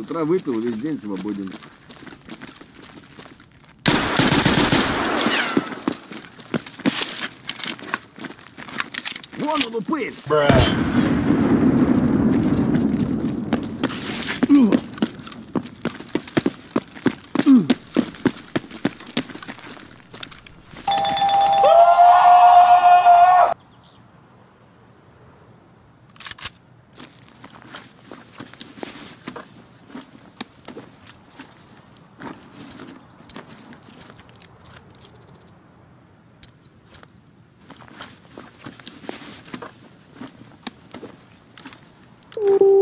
утра выпил, весь день свободен. Вон он упырь! 嗯